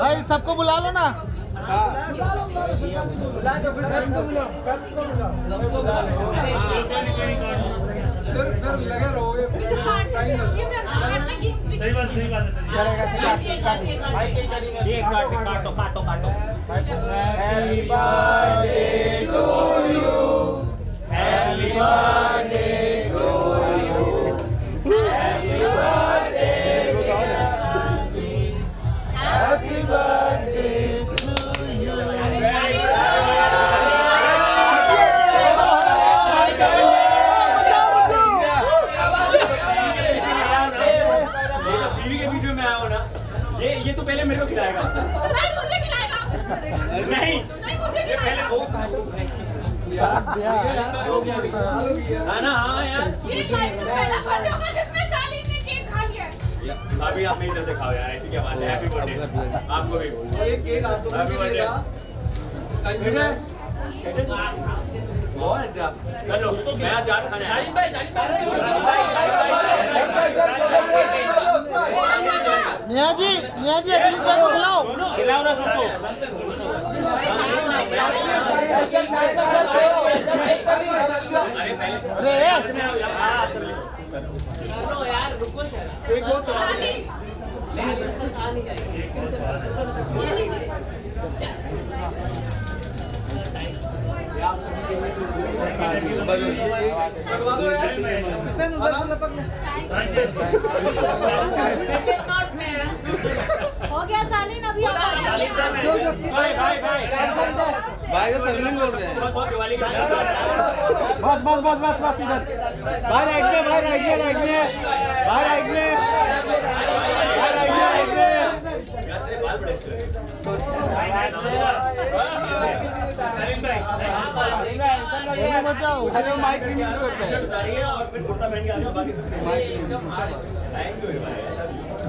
भाई, सबको बुला लो ना। सही बात सही बात है ये काटो काटो काटो काटो हैप्पी बर्थडे टू यू के बीच में मैं आया हूँ ना ये ये तो पहले मेरे को खिलाएगा नहीं मुझे खिलाएगा नहीं नहीं मुझे ये पहले वो है ना हाँ यार ये लाइफ में पहला बर्थडे होगा जिसमें शाली ने केक खा लिया है। आप मेरी तरफ़ से खाओ यार ऐसी क्या बात है हैप्पी बर्थडे आपको भी हैप्पी बर्थडे बहुत अच्छा चलो मैं आज चाट खाने आया निया जी निया जी अगली बार बुलाओ। खिलाओ ना सबको अरे। शाली ये लीजिए हो गया सालिन अभी और भाई भाई भाई भाई तो सलमान बोल रहे हैं की बस बस बस बस बस इधर। बाहर राइट में बाहर राइट में राइट में बाहर राइट में बाहर राइट में राइट में भाई माइक करके आ रहा हूँ, टी-शर्ट उतारी है और फिर कुर्ता पहन के आ हूँ, बाकी सबसे थैंक यू भाई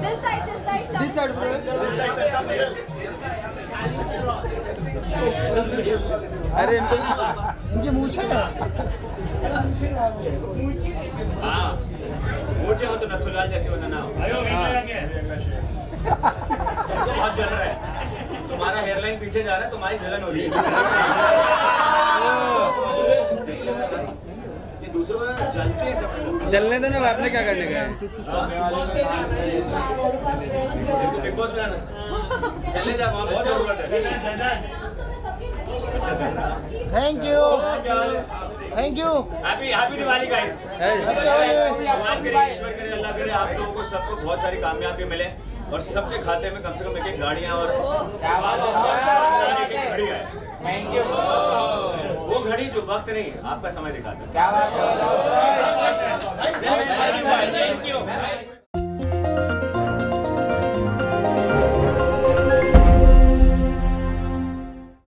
this side this side this side अरे इनको इनकी मूछे है। हाँ हो तो नथुलाल जैसे होना ना हो। आयो बहुत जल रहा है। तुम्हारा हेयरलाइन पीछे जा रहा है तुम्हारी जलन हो रही है। ये दूसरों जलते हैं सब जलने दो ना आपने क्या करने का है? को बिग बॉस में आना चले जा वहाँ बहुत ज़रूरत है। Thank you thank you happy happy Diwali guys भगवान करे ईश्वर करे अल्लाह करे आप लोगों को सबको बहुत सारी कामयाबी मिले और सबके खाते में कम से कम एक एक गाड़ियाँ और शानदार एक घड़ी आए वो घड़ी जो वक्त नहीं आपका समय दिखाता है। क्या बात है।